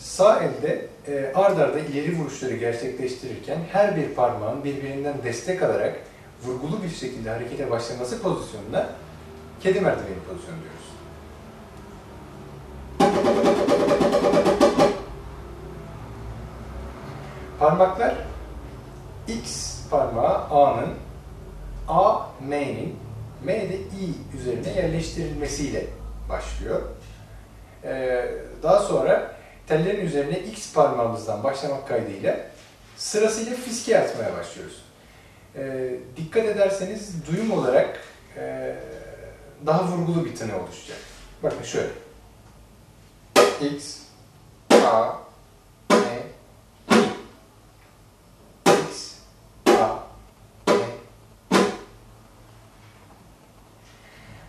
Sağ elde e, ard arda ileri vuruşları gerçekleştirirken her bir parmağın birbirinden destek alarak vurgulu bir şekilde harekete başlaması pozisyonuna kedi merdiveni pozisyonu diyoruz. Parmaklar X parmağı A'nın, A M'nin, M de I üzerine yerleştirilmesiyle başlıyor. Ee, daha sonra tellerin üzerine X parmağımızdan başlamak kaydıyla sırasıyla fiske atmaya başlıyoruz. Ee, dikkat ederseniz duyum olarak e, daha vurgulu bir tını oluşacak. Bakın şöyle. X, A,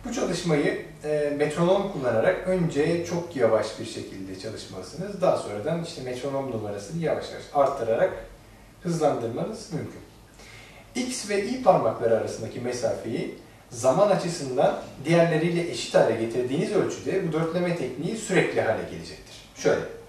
Bu çalışmayı e, metronom kullanarak önce çok yavaş bir şekilde çalışmalısınız. Daha sonradan işte metronom numarasını yavaş yavaş arttırarak hızlandırmanız mümkün. X ve I parmakları arasındaki mesafeyi zaman açısından diğerleriyle eşit hale getirdiğiniz ölçüde bu dörtleme tekniği sürekli hale gelecektir. Şöyle.